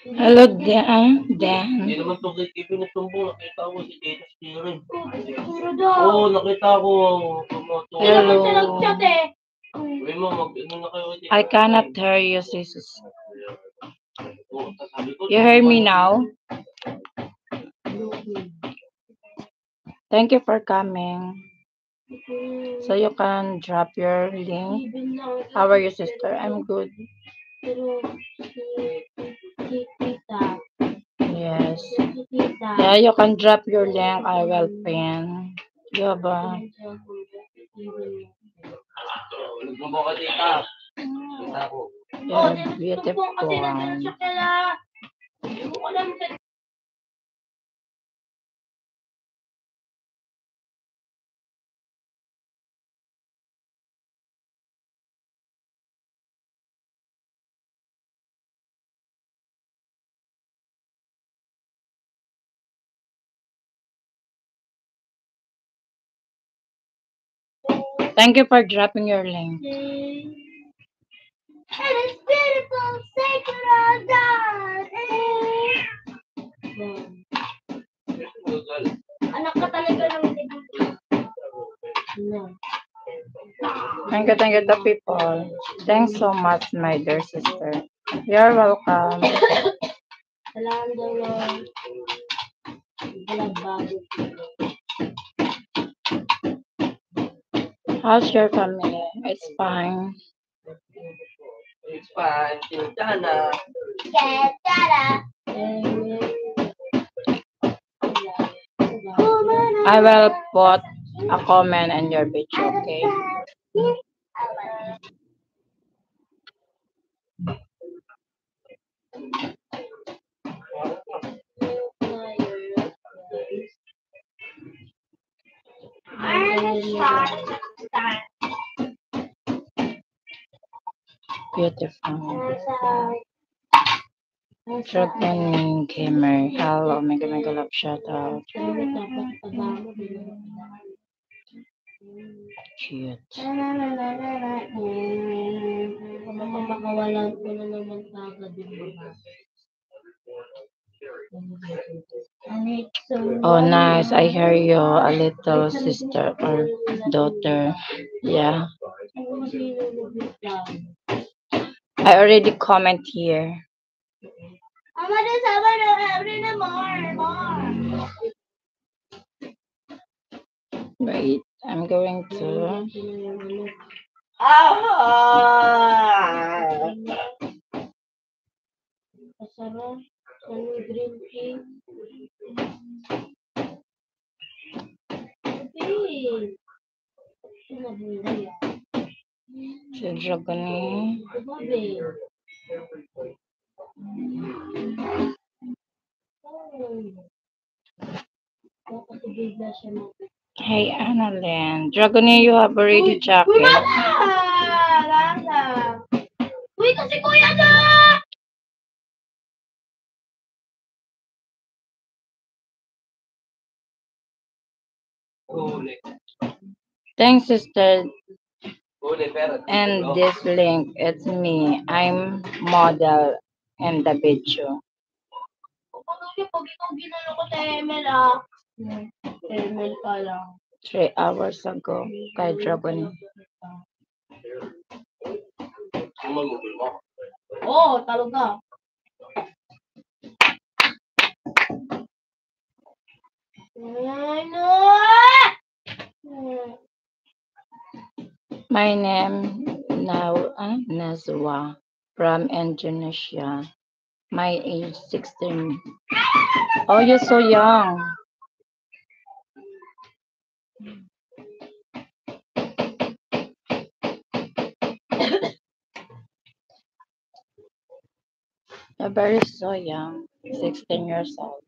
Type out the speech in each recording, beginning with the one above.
Hello, Dan. Dan. Hindi naman to kay Kevin nagtumbong. Nakita ko si Tita Steering. Siguro daw. Oo, nakita ko. Naman Hello. siya nag-chat eh. Uy mo, mag ano na kayo. I cannot hear you, ko. You hear me now? Thank you for coming. So you can drop your link. How are you, sister? I'm good. Chiquita. Yes. Yeah, you can drop your link. I will pin. Yeah ba? Nagbubuka dito. Yeah, beautiful. Thank you for dropping your link. It's beautiful, sacred God. Anak ka talaga ng No. Thank you, thank you to people. Thanks so much, my dear sister. You're welcome. Kailangan daw ng bago. How's your family? It's fine. It's fine. Tintana. Yes, Dada. I will put a comment in your picture, okay? Beautiful. Dragon Gamer. Hello, mega mega love shout out. Cute. Makawalan na naman kagad yung mga. Oh, nice. I hear you, a little sister or daughter. Yeah. I already comment here. Wait, I'm going to. Ah! Yellow green pink. Pink. Sudra gani. Hey, Annalyn. Dragoni, you have already jacket. Uy, kasi kuya na! Huli. Thanks, sister. Huli, pero. And this link, it's me. I'm model in the video. Pag ikaw ginano ko sa ML ah. ML ka lang. Three hours ago kay mo. Oo, oh, talaga. My name now Nazwa from Indonesia. My age 16. Oh, you're so young. You're very so young. 16 years old.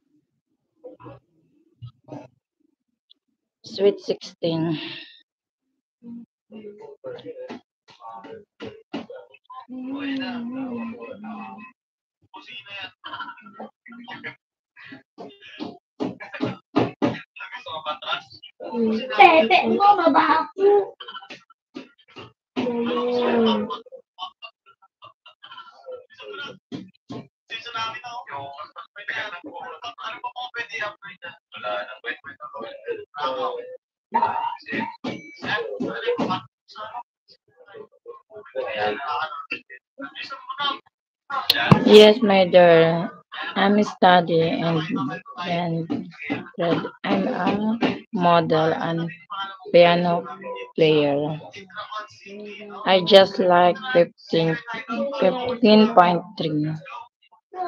Sweet 16. Pepe mo, mabaho. Ayun. Yes, my dear. I'm study and and I'm a model and piano player. I just like 15, 15.3. You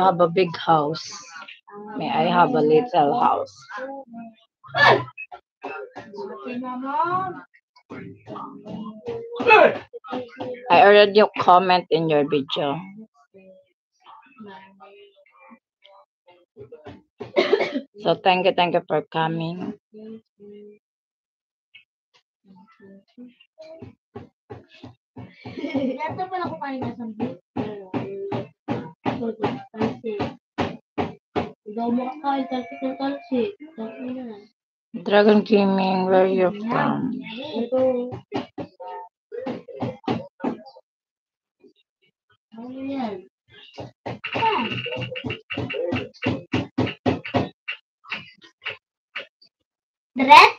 have a big house. May I have a little house? I already comment in your video. So thank you, thank you for coming. Yata pala ko kanina sa beat. Kasi, ikaw mo kakain kasi. Talsi na. Dragon Gaming, where you from? Ito. Ano yan? Ah. Dret?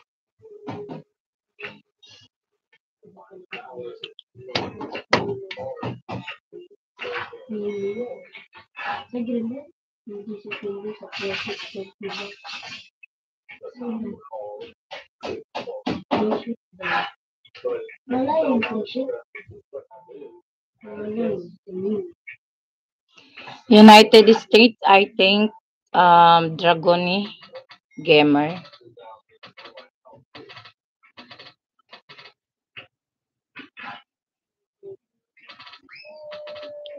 United States, I think, um, Dragoni Gamer.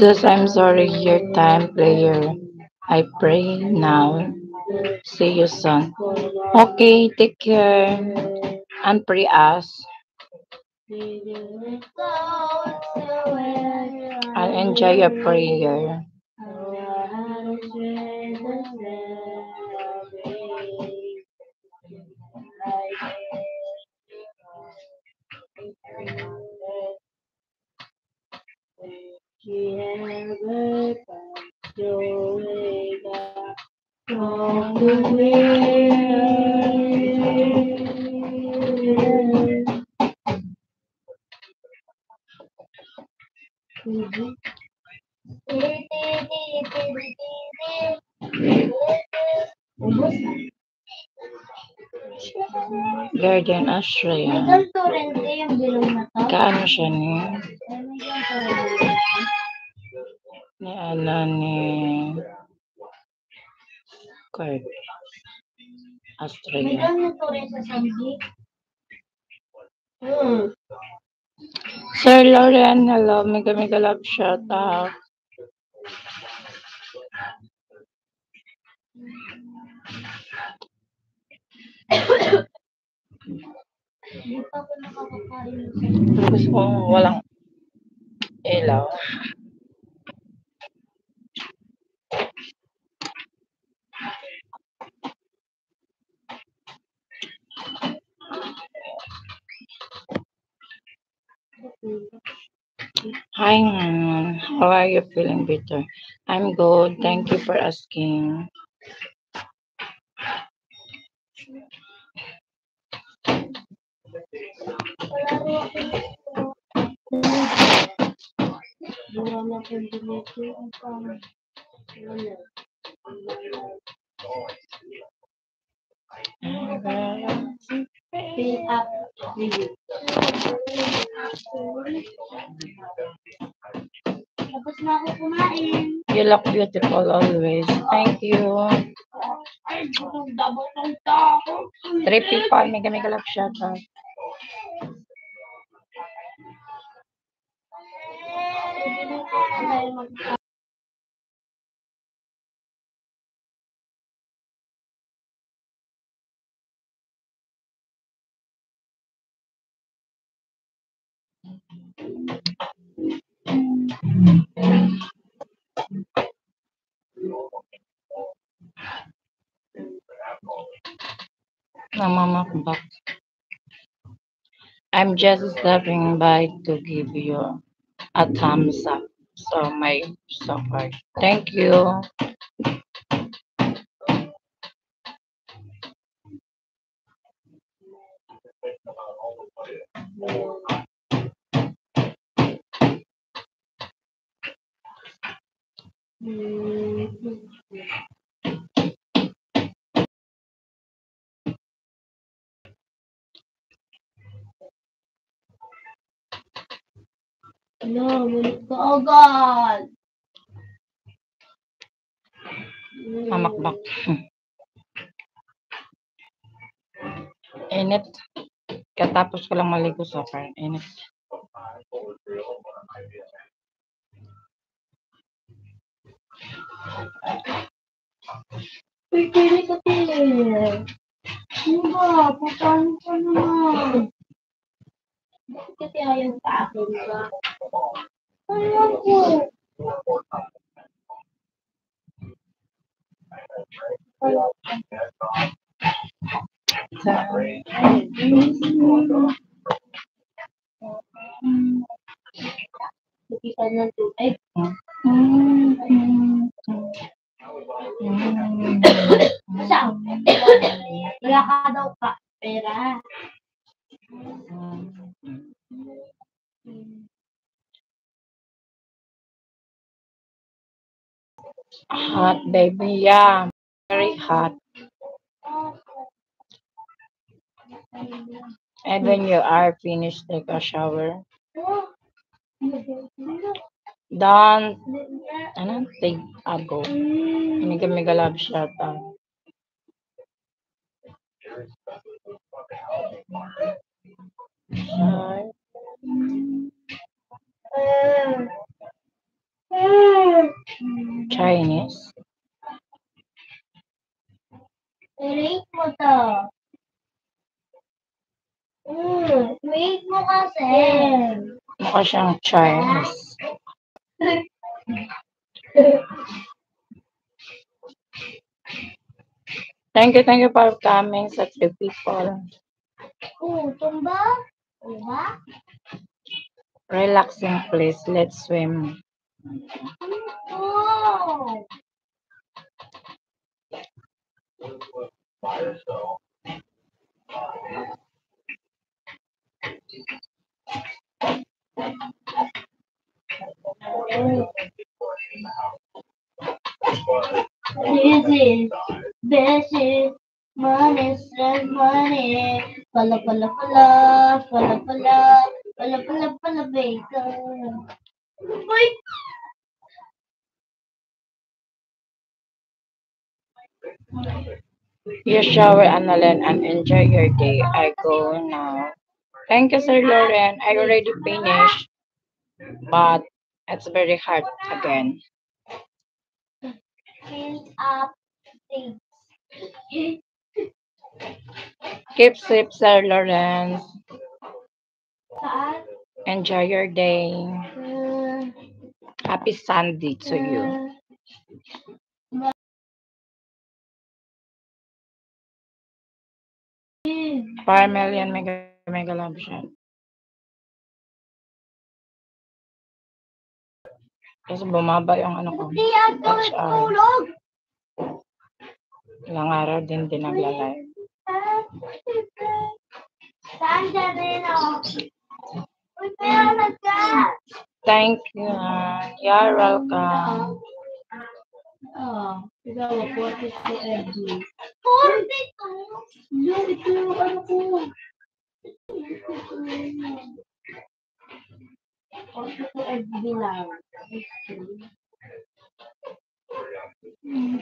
Sis, I'm sorry, your time player. I pray now. See you soon. Okay, take care. And pray us. I'll enjoy your prayer. Guardian Australia. Ganito rin din yung bilog na to. Kaano siya ni? Eh, may. Ni ano ni Kurt May Australia. ganito rin sa Sanji. Hmm. Sir Lauren, hello. Mega mega love shout out. Ako nakakakain gusto ko walang ilaw. Hi. How are you feeling better? I'm good. Thank you for asking. Up. Tapos na ako kumain. You look beautiful always. Thank you. Double ng tao. Three people, mega mega love shout out. Dahil mag- Namamakbak. I'm just stopping by to give you a thumbs up. So my support. Thank you. Ano, mulit ka agad. Mamakbak. Init. Katapos ko lang maligo sa car. Init. Uy, pili ka pili. Ano ba? Paano ka naman? Bakit kasi ayaw sa akin ba? Ayaw ko. Nakita ng tubig. Wala ka daw pa. Pera. Hot, baby. Yeah. Very hot. And when you are finished, take a shower. Don't, ano, take a go. Mega mega love shout out. Chinese. I-rate mo to. Mm, rate mo kasi. Mukha siyang Chinese. Thank you, thank you for coming sa three people. Oh, tumba? Tumba? Relaxing please. Let's swim. Oh! Is, this is money, stress money. Pala, pala, pala, pala, pala, pala, pala, pala, bacon. Uy! You shower, Analyn, and enjoy your day. I go now. Thank you, Sir Lauren. I already finished, but it's very hard again. Fill up. Keep safe, Sir Lawrence. Enjoy your day. Happy Sunday to you. Five million mega mega love shot. Kasi bumaba yung ano ko. Hindi yan tulog. Ilang araw din din nagla-live. Thank you. You're welcome. Oh, ikaw, 42 FG. 42? Yung ito yung ano ko. Ito yung 42 FG lang. Kung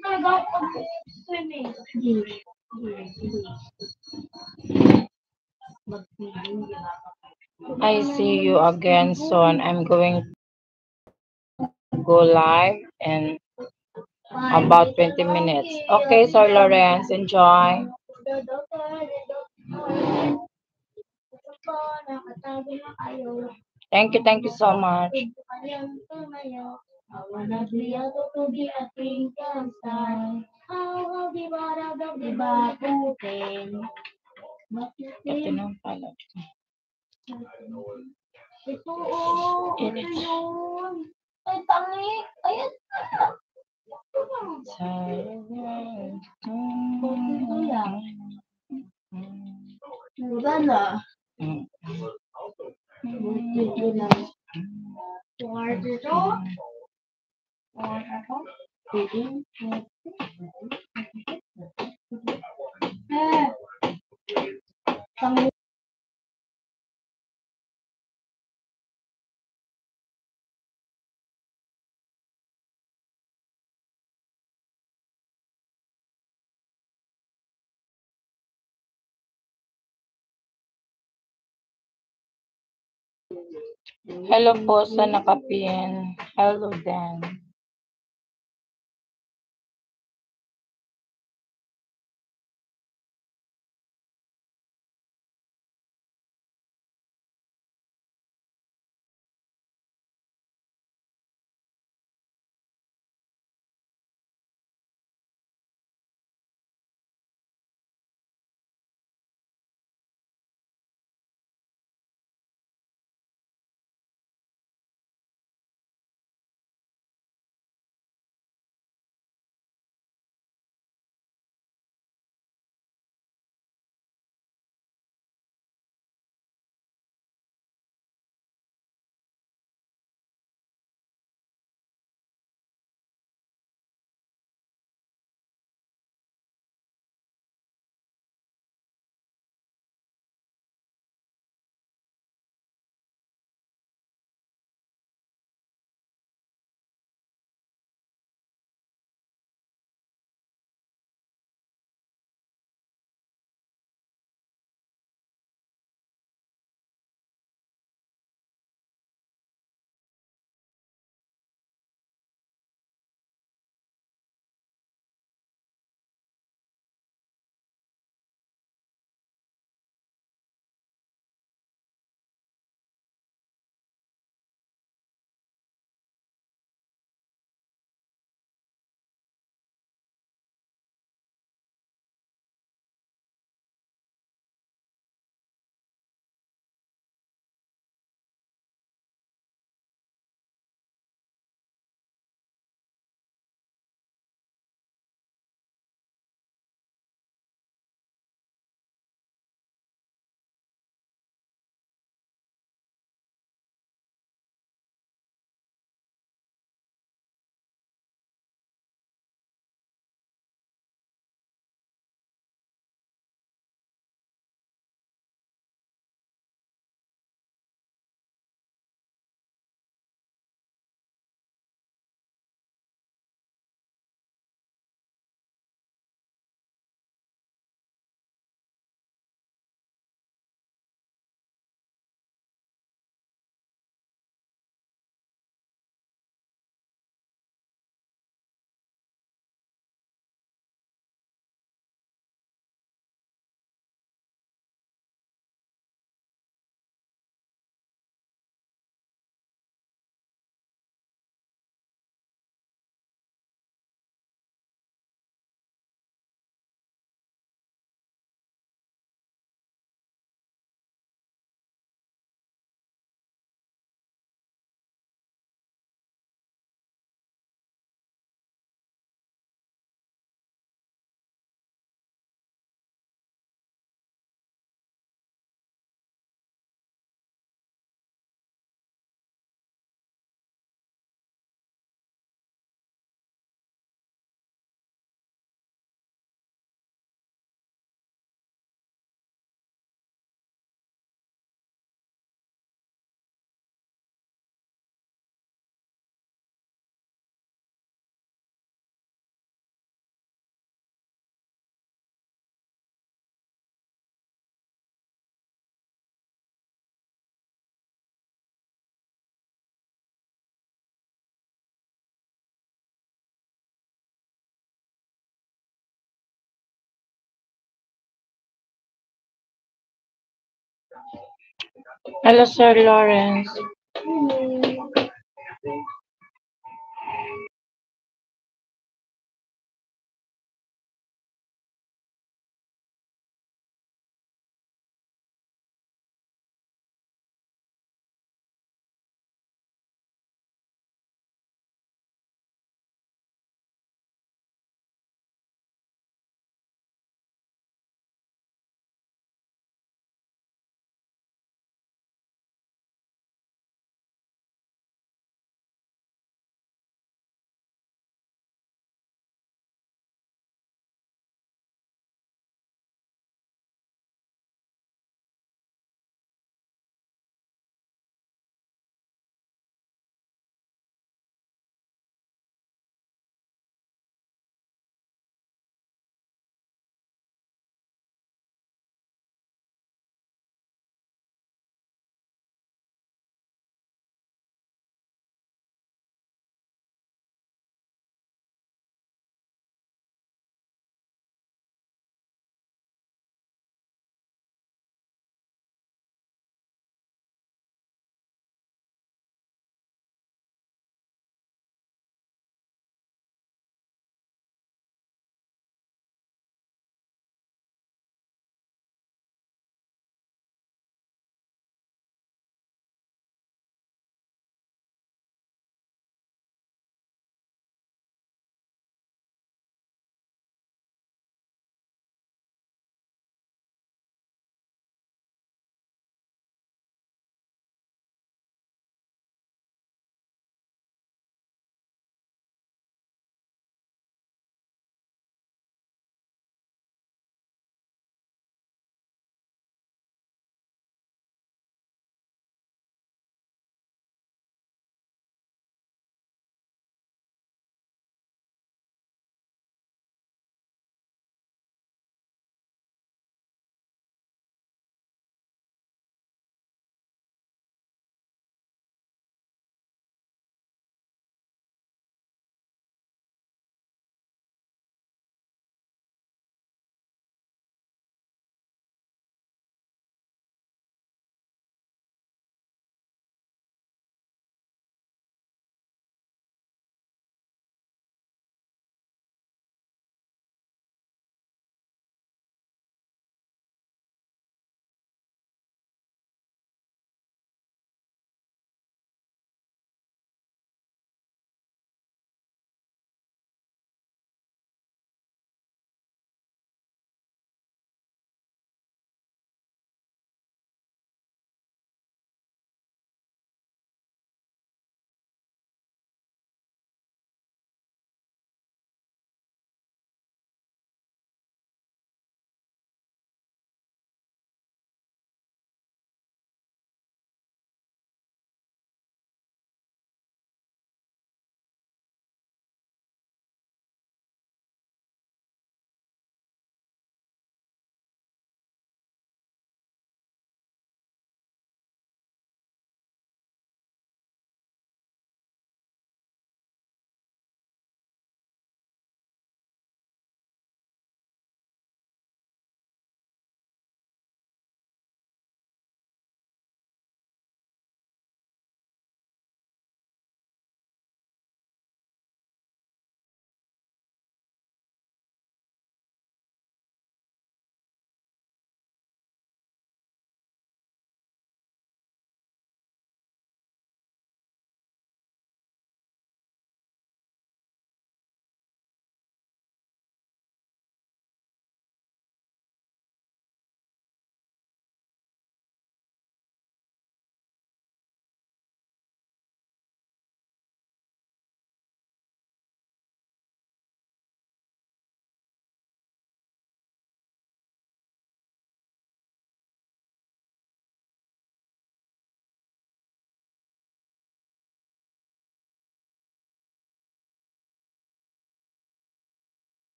talaga ako pag-swimming. I see you again soon. I'm going to go live in about 20 minutes. Okay, Sir Lawrence, enjoy. Thank you, thank you so much. Ito. Ito yun. Ay, tangi. 嗯。嗯。嗯。嗯。嗯。嗯。嗯。嗯。嗯。嗯。嗯。嗯。嗯。嗯。嗯。嗯。嗯。嗯。嗯。Hello po sa nakapin. Hello Dan. Hello, Sir Lawrence. Hello.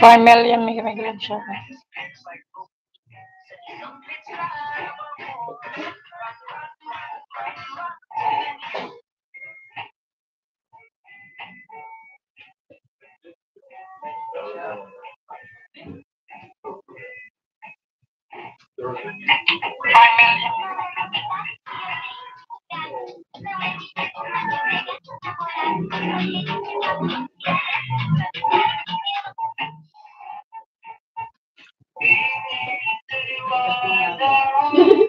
4 million siya. Marami kang tanong.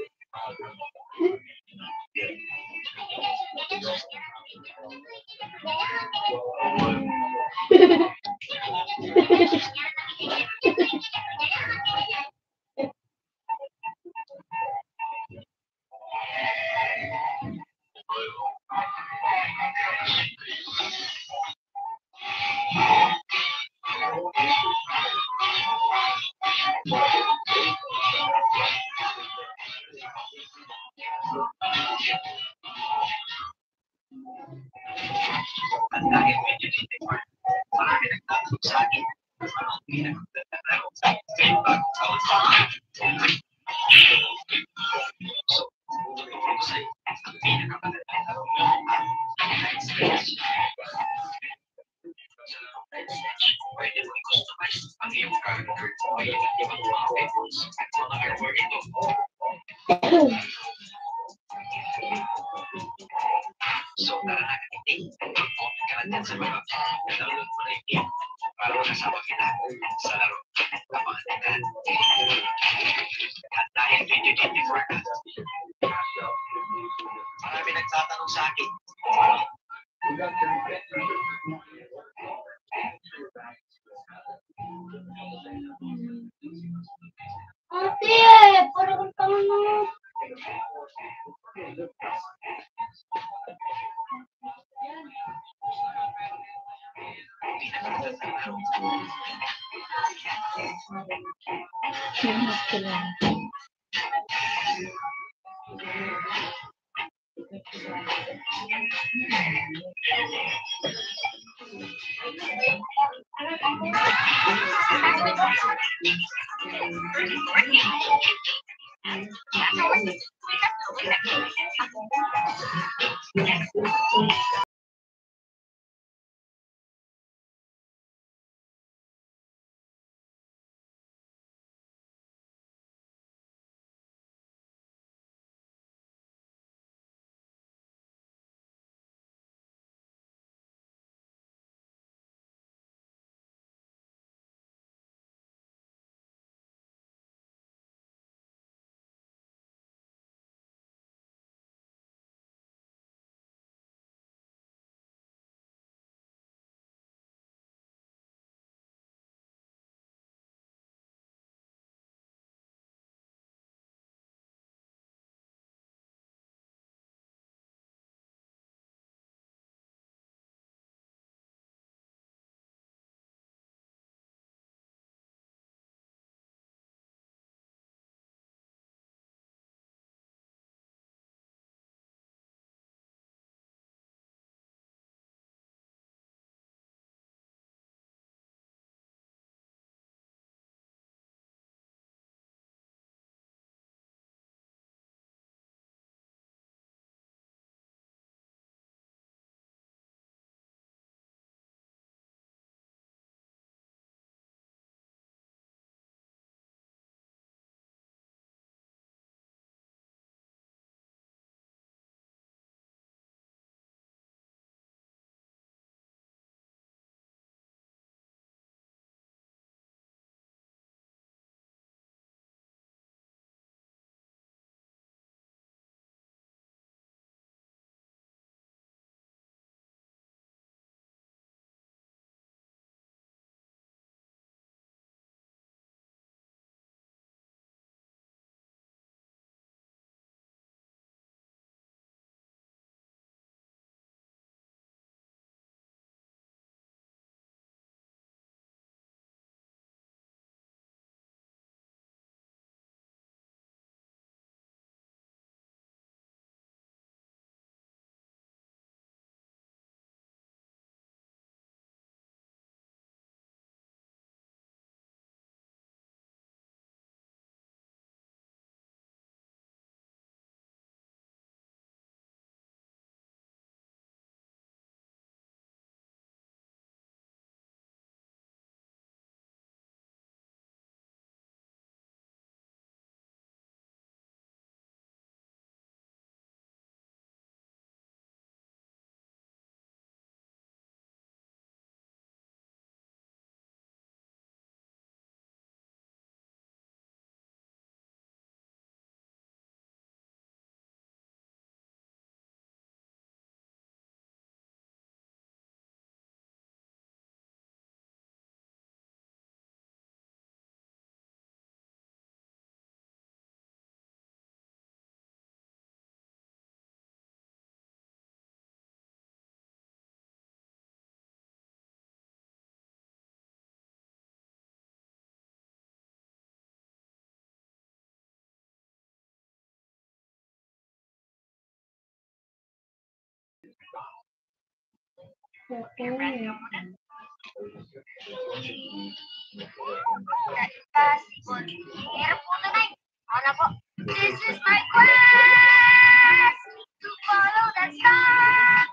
This is my quest to follow that star.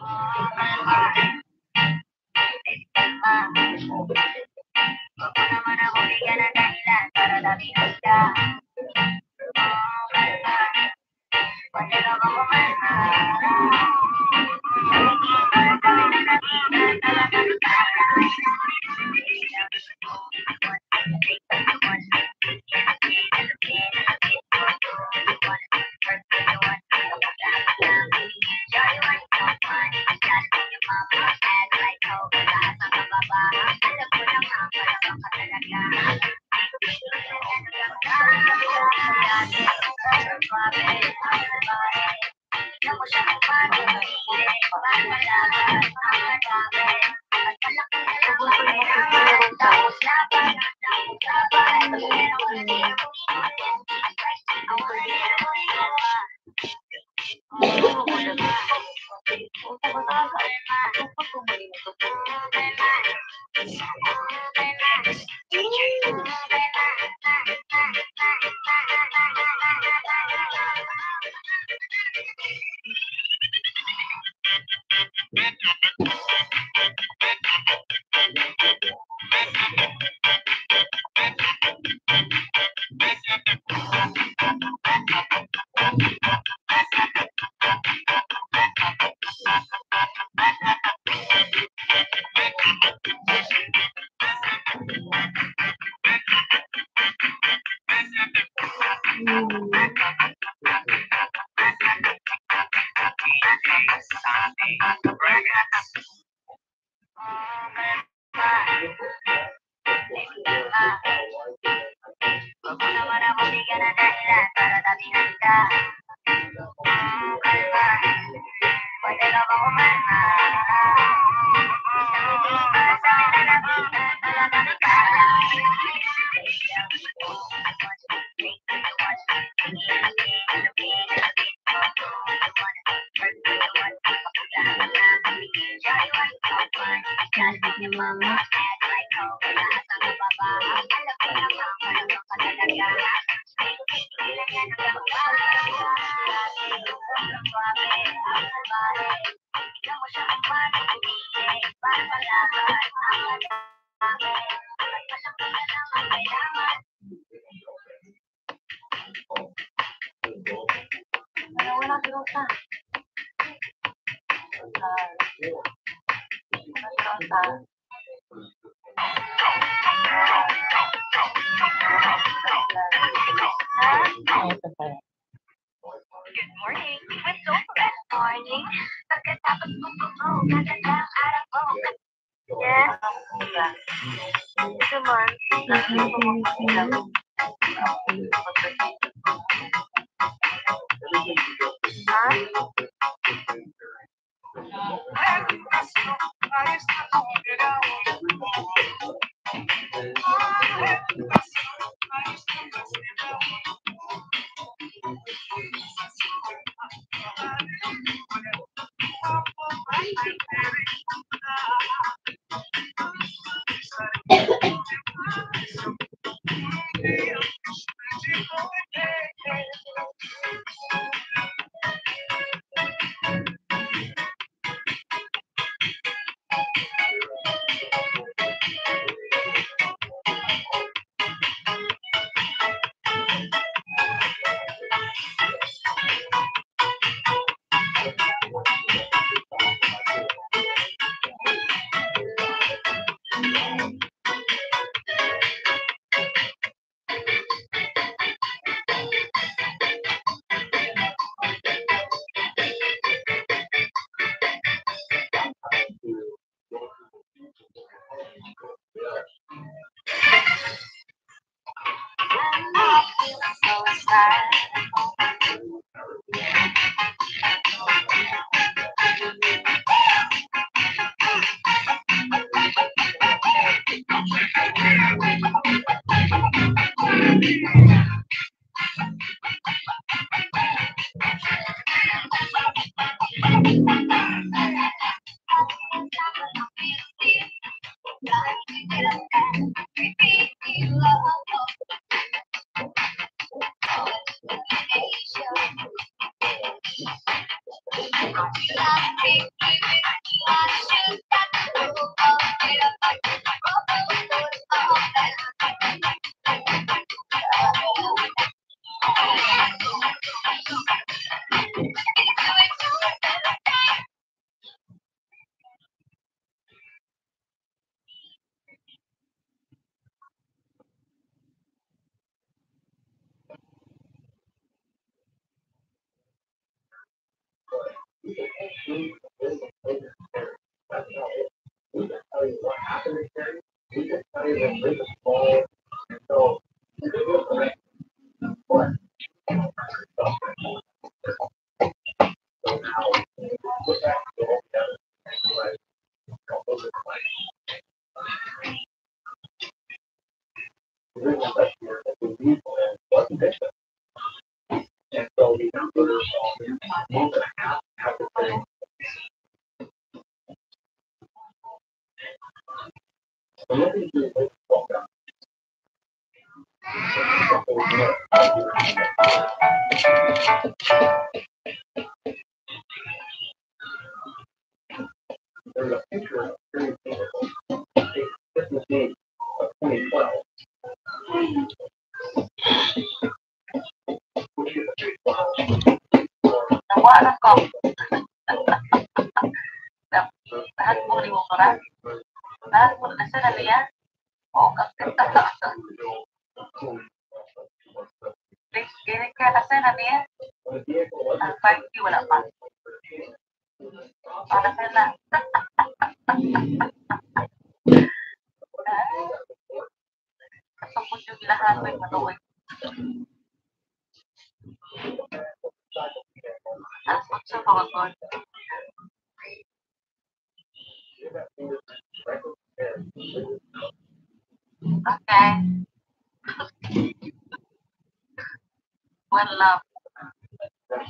Oh, kalma. Pwede Huwag De la boca humana. Y se me puso a pasar de la.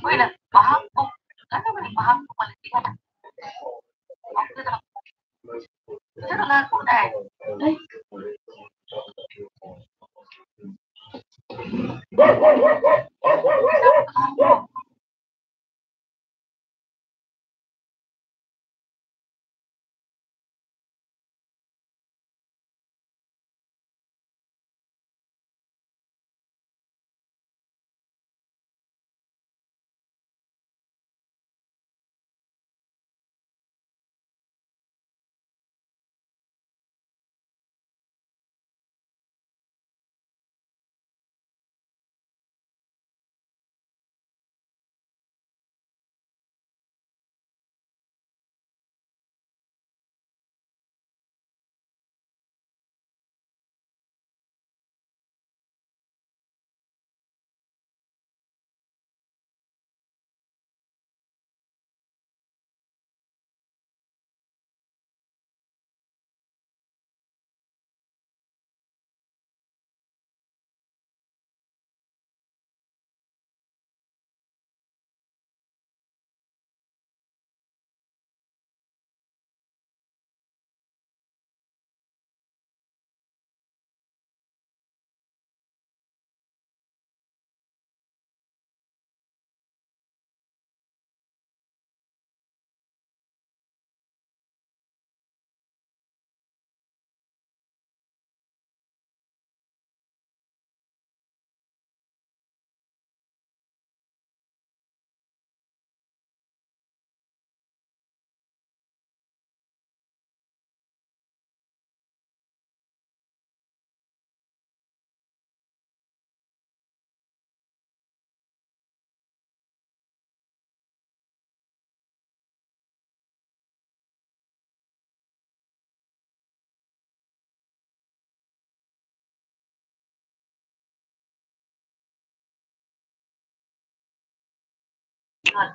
Boleh mahabbuk. Anda boleh mahabbuk oleh dia. Aku tak. Itu adalah Quran. Baik. Thank you.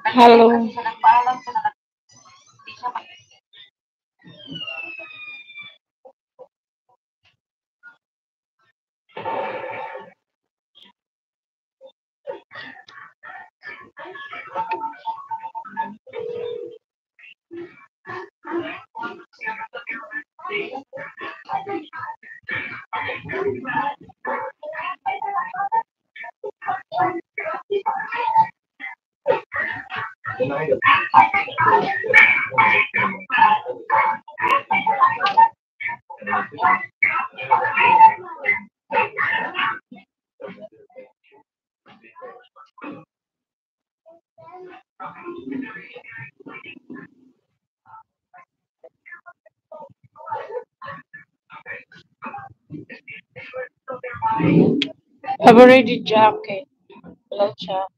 Halo. Thank you. Ma- I've already jacket. Black jacket.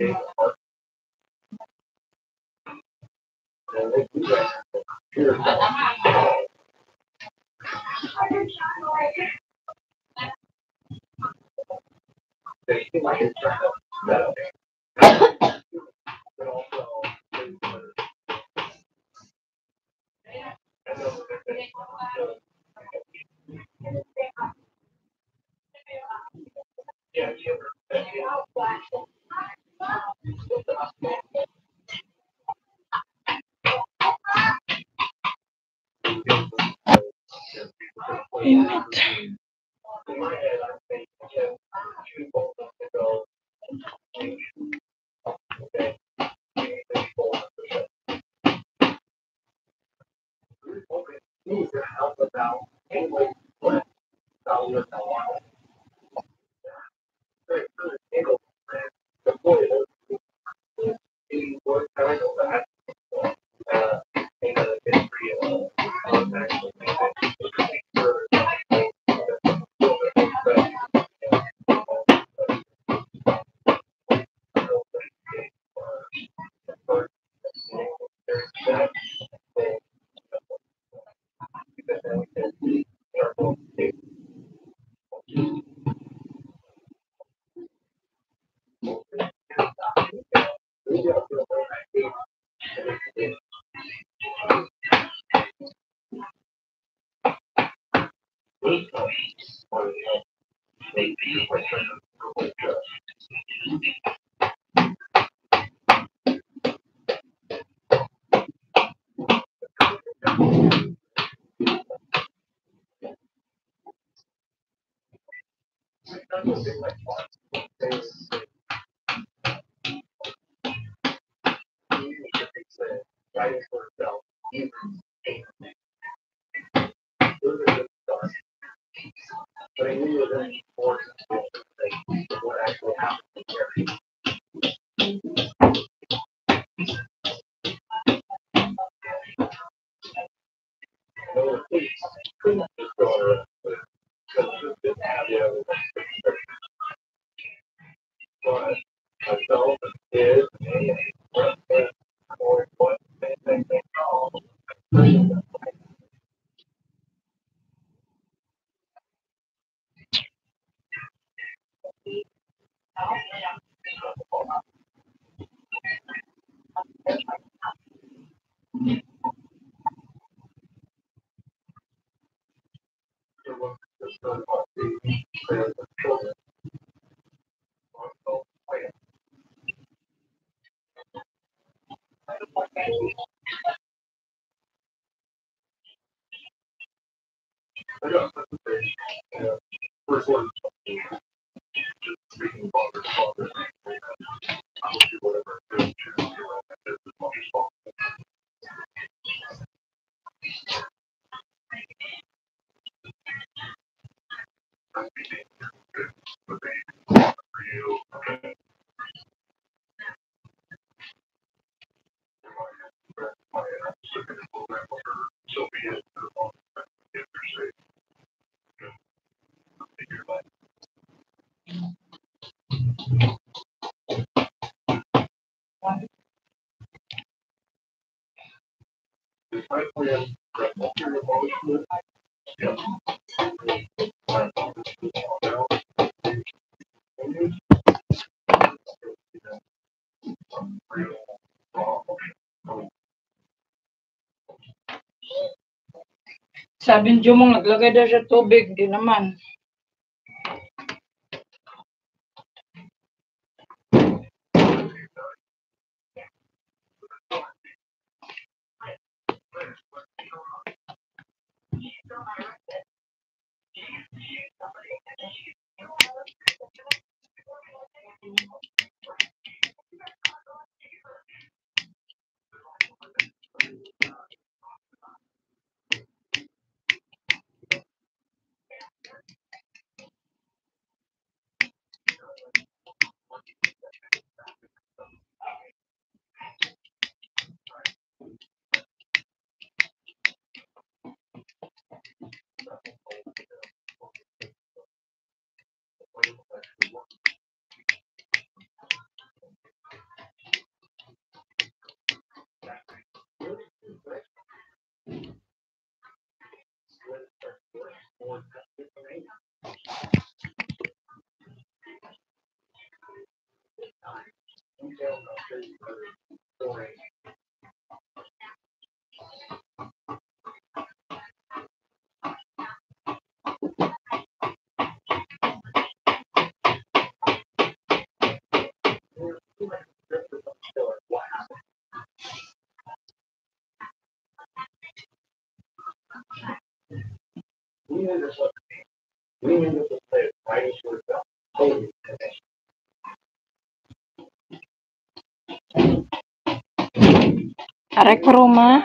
de Sabi ni Jumong, naglagay daw siya tubig. Di naman. Thank you. naik ke rumah.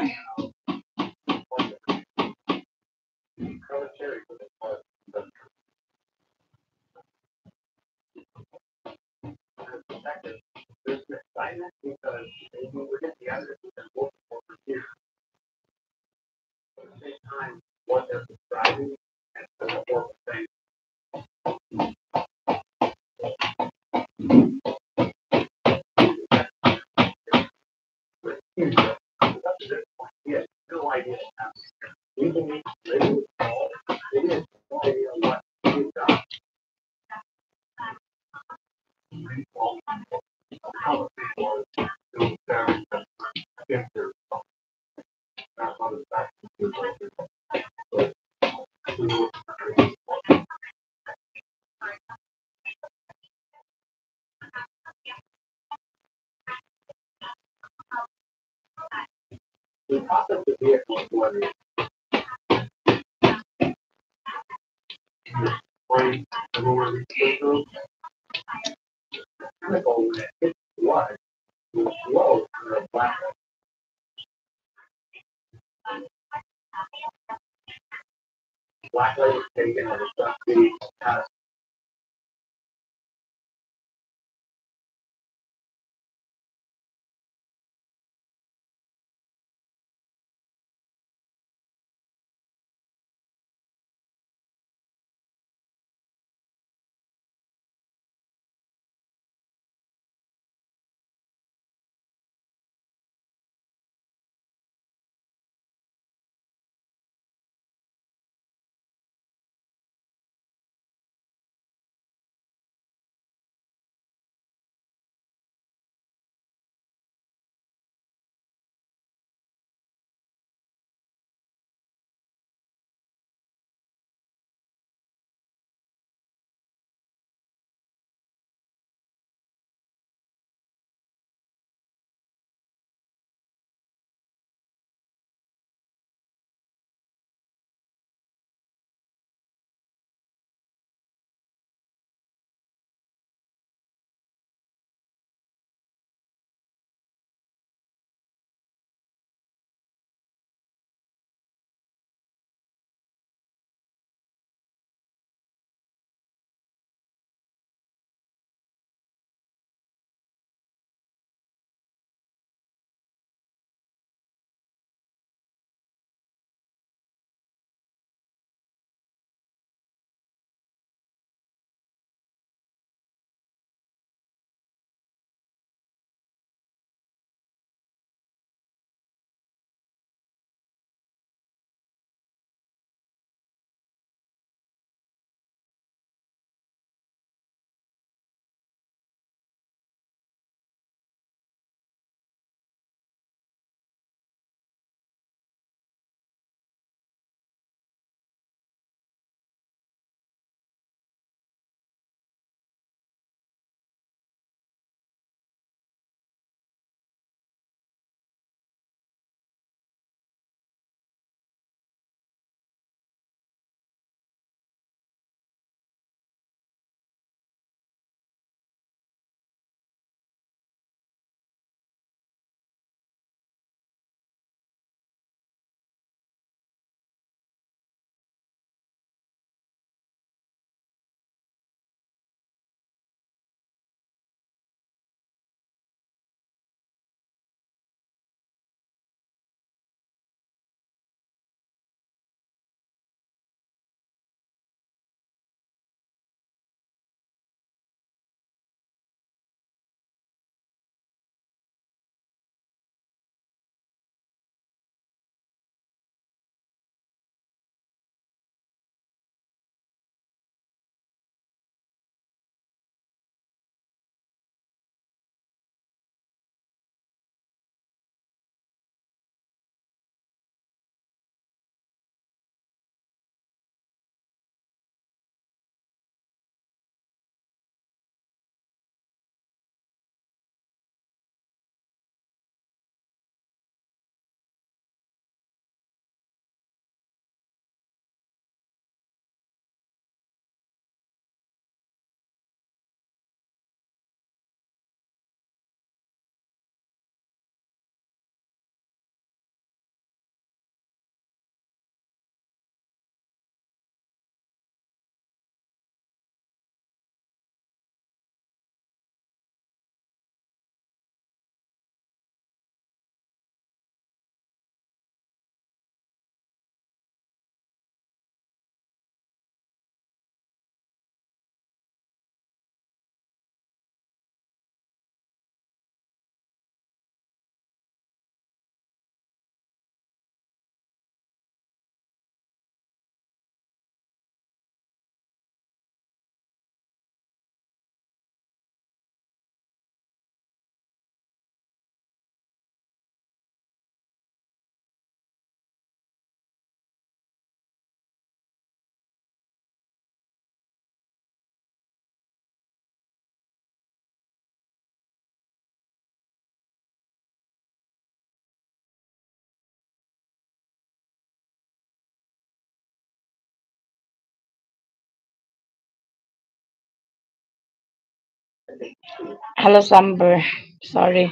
Hello, Samber. Sorry.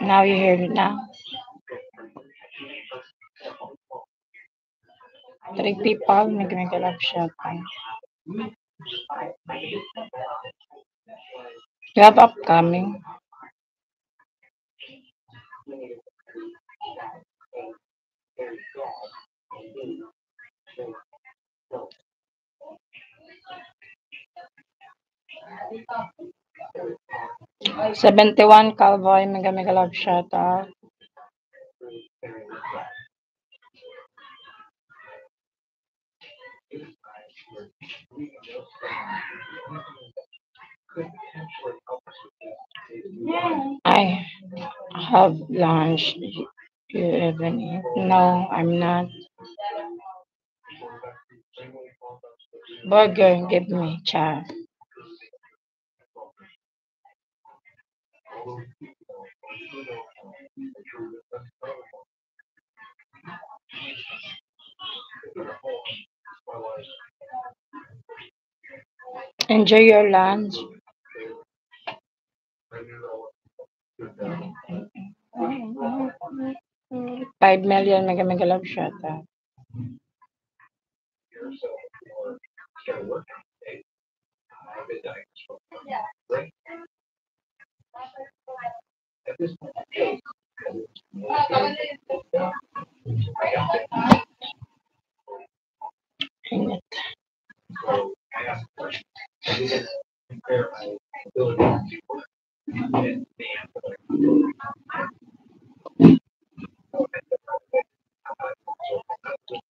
Now you hear me now. Three people nag-make shout You have upcoming. Seventy-one Cowboy, mega mega love shout out. I have lunch. You even eat? No, I'm not. Burger, give me cha. Enjoy your lunch. Five million mega mega love shout uh.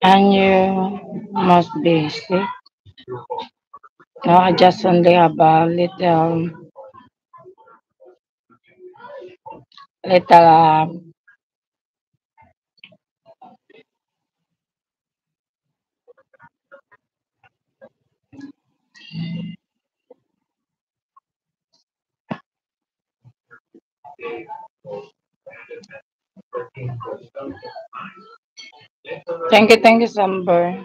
And you must be sick. No, I just only have a little, um, little, um, thank you, thank you, Samber.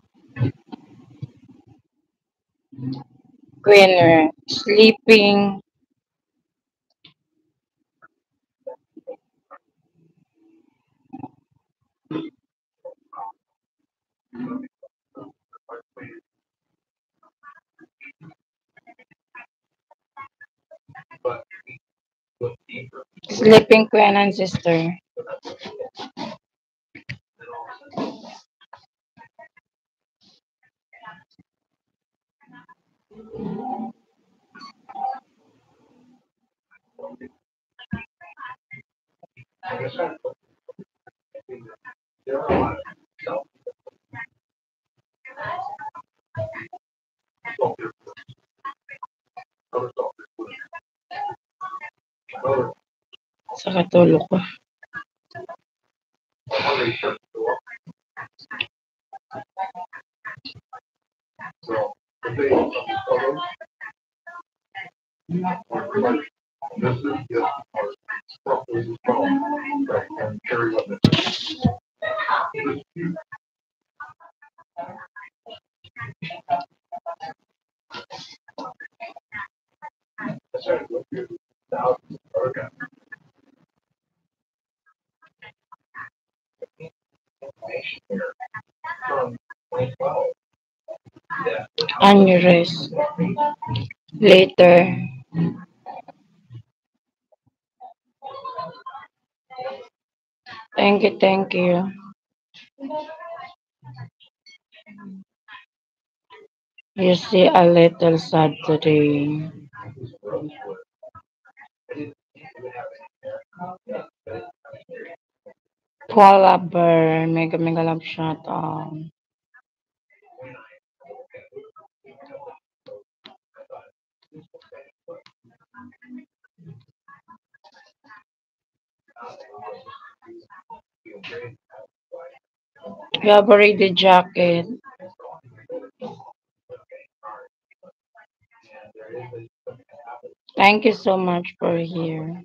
Queen, sleeping. Sleeping Queen and sister. Sa katulog ko. And rest. Later. Thank you, thank you. You see a little sad today. Koala Bear, mega mega love shout out. Um, You have already jacket. Thank you so much for here.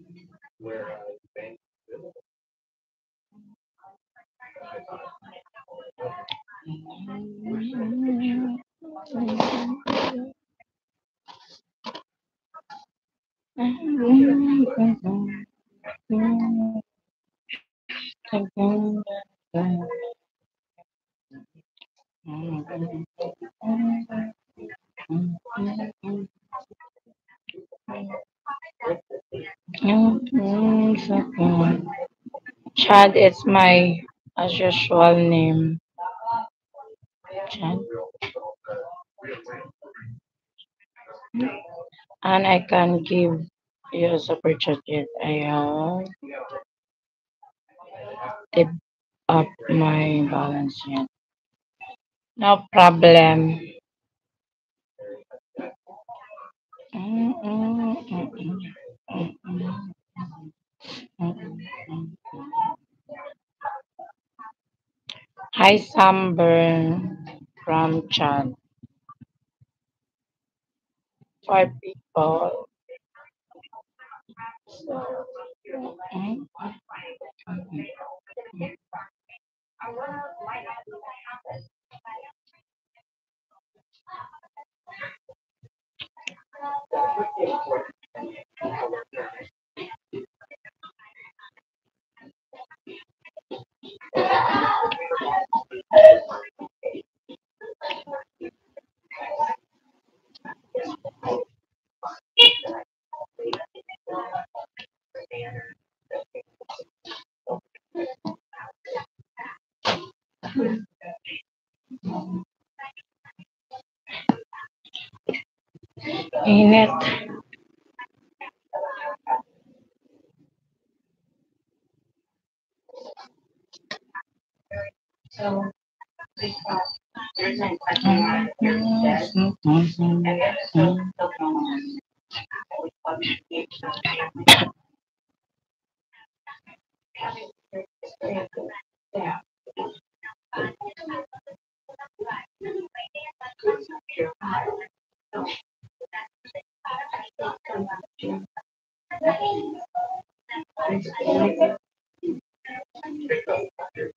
Chad is my as usual name. Chad. And I can give you a super chat yet. I have tip up my balance yet. No problem. Mm, mm, mm, Hi, Sunburn from Chad. Five people. Mm, mm. Init. Still here. Thank you.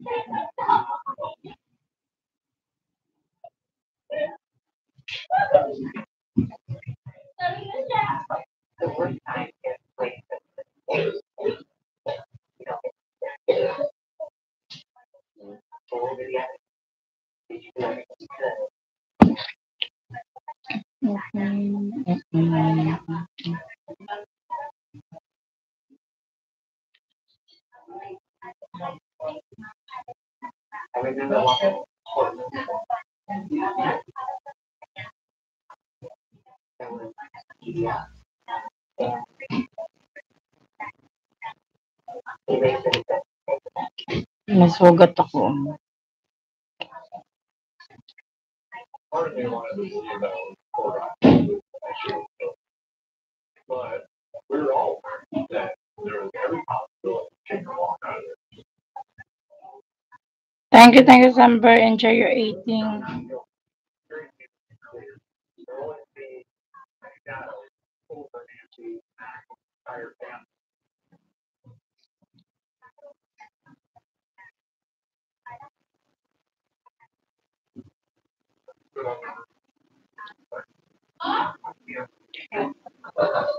Mm-hmm. Were all that there was every. Thank you, thank you, Samber. Enjoy your eating. There only be a shadow over Nancy entire family. But I'll never-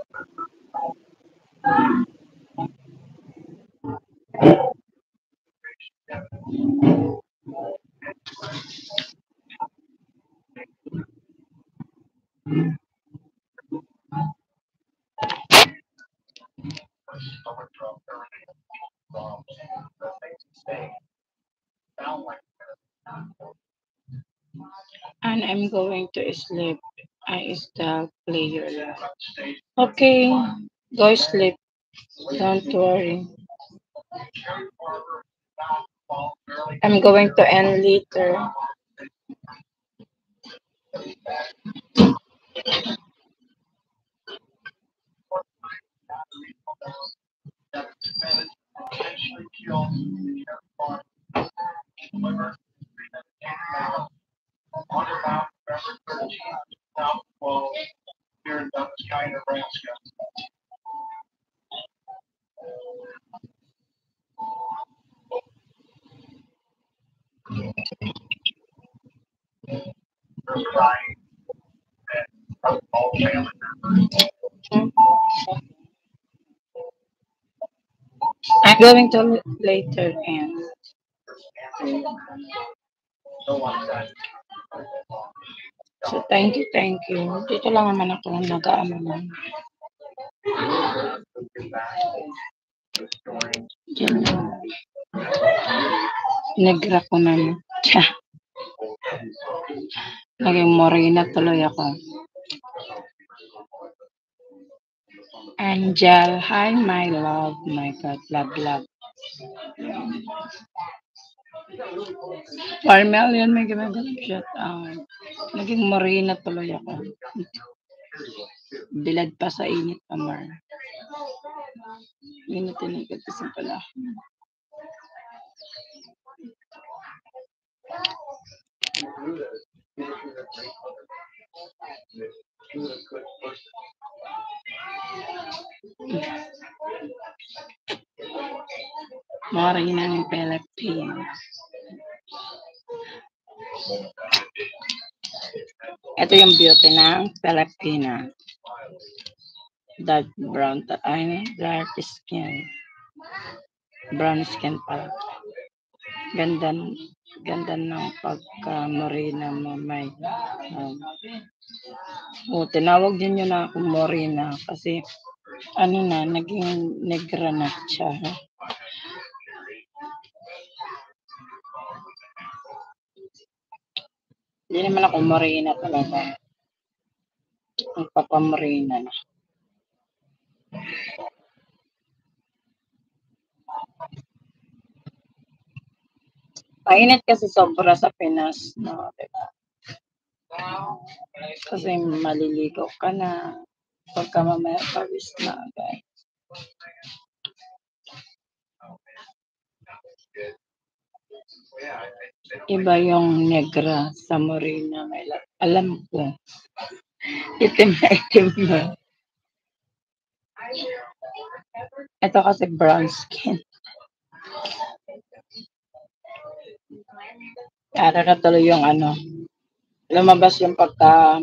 And I'm going to sleep. I still player. Okay, go sleep. Don't worry. I'm going to end later. To later end. So, thank you, thank you. Dito lang naman ako nag-ano lang. Diyan lang. Negra ko na. Tsa. Naging morena tuloy ako. Angel, hi my love, my God, love, love. Carmel, yun may gumagano shot out. Naging morena tuloy ako. Bilad pa sa init, Amar. Minute na kasi pala. Morena ng Philippines. Ito yung beauty ng Filipina. Dark brown, ay, dark skin. Brown skin pala. Ganda, ganda ng pagka-morena mo, may. Um, oh, tinawag din nyo na ako morena kasi ano na, naging negra na siya. Hindi naman ako morena talaga. Ang papamorena na. Mainit kasi sobra sa Pinas, no? Diba? Kasi maliligaw ka na. Pagka mamaya pawis na agad. Iba yung negra sa morena. May la- alam ko. Itim na itim na. Ito kasi brown skin. Ano na tuloy yung ano. Lumabas yung pagka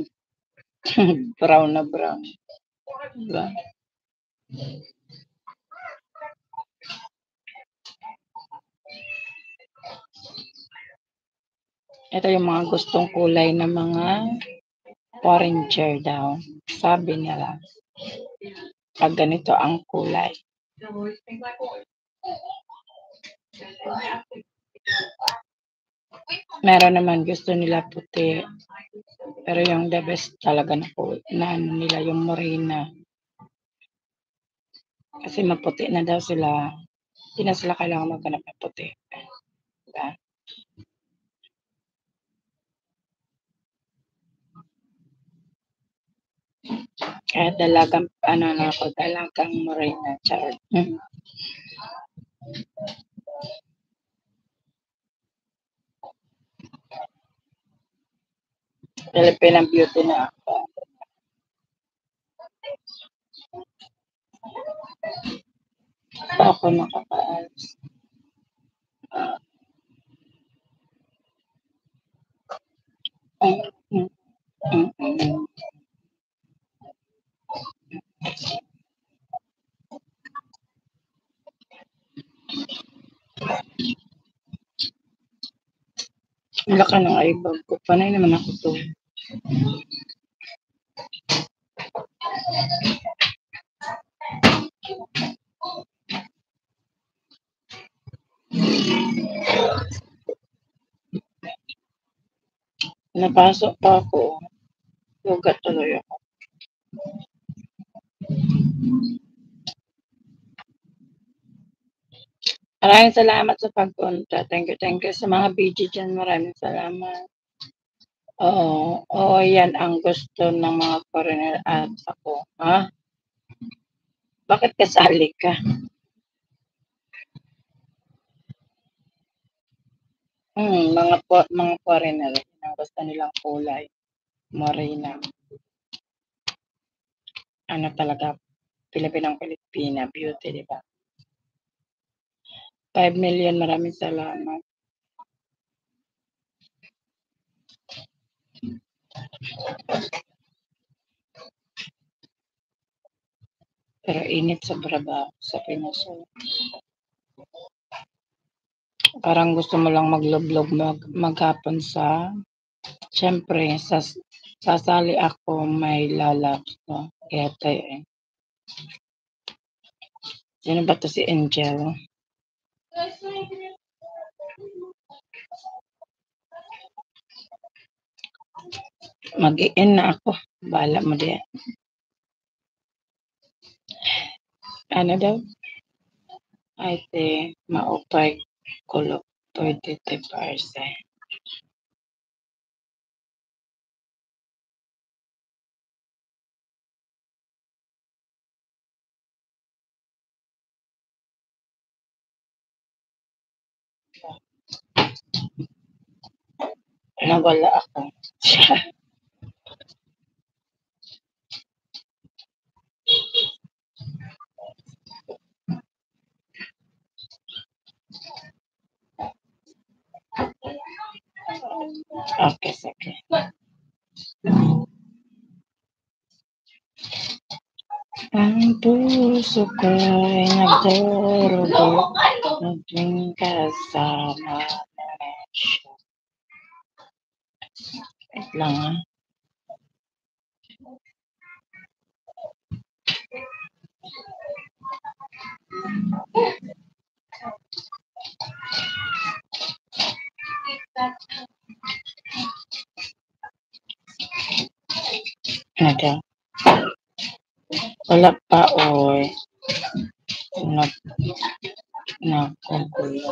brown na brown. Diba? Ito yung mga gustong kulay ng mga foreigner daw. Sabi nila. Pag ganito ang kulay. Meron naman gusto nila puti. Pero yung the best talaga na po, na ano nila yung morena. Kasi maputi na daw sila. Hindi na sila kailangan maghanap ng puti. Diba? Kaya dalagang, ano na ako, dalagang morena. Charot. Hmm. Filipinang beauty na ako. Pa ako nakakaalis. Mm, mm, mm. Ang laki ng eyebag ko. Panay naman ako to. Napasok pa ako. Ugat tuloy ako. Maraming salamat sa pagpunta. Thank you, thank you sa mga BG dyan. Maraming salamat. Oo, oo, yan ang gusto ng mga foreigner at ako. Ha? Bakit kasali ka? Hmm, mga po, mga foreigner, ang gusto nilang kulay. Morena. Ano talaga, Pilipinang Pilipina, beauty, di ba? 5 million, maraming salamat. Pero init sa braba sa Pinuso. Parang gusto mo lang magloblog mag, maghapon sa Siyempre, sas, sasali ako may lalabs no? Kaya tayo eh. Sino ba to si Angel? Mag-in na ako. Bala mo din. Ano daw? Ay, te, ma-offer ko 35%. Nawala ako. Okay, sige. Ang puso ko'y nagdurugo Naging kasama na siya. Wait lang ah. Ano? Wala pa, oy. Nag, nagkukulo.